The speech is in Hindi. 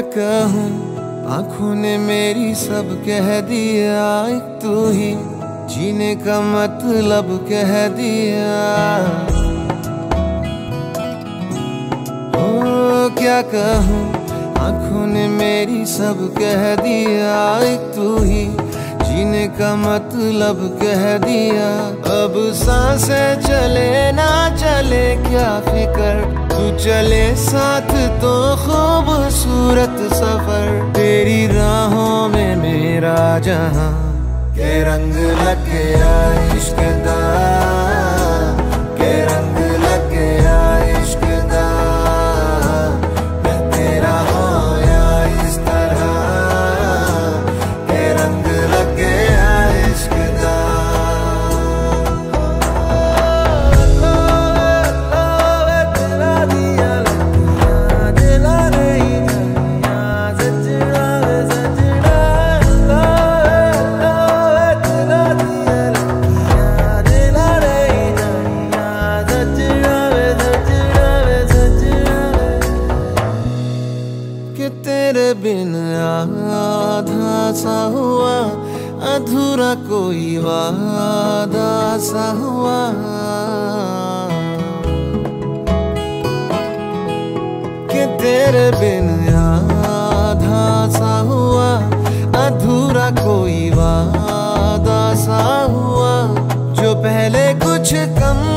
कहूँ? आँखों ने मेरी सब कह दिया, एक तू ही। जीने का मतलब कह दिया। ओ, क्या कहूँ? आँखों ने मेरी सब कह दिया, एक तू ही। जीने का मतलब कह दिया। अब साँसें चले ना चले, क्या फिकर? तू चले साथ तो खूबसूरत सफ़र तेरी राहों में मेरा जहाँ। के रंग लग गया इश्क दा बिन आधा सा हुआ, अधूरा कोई वादा सा हुआ। कि तेरे बिन आधा सा हुआ, अधूरा कोई वादा सा हुआ, जो पहले कुछ कम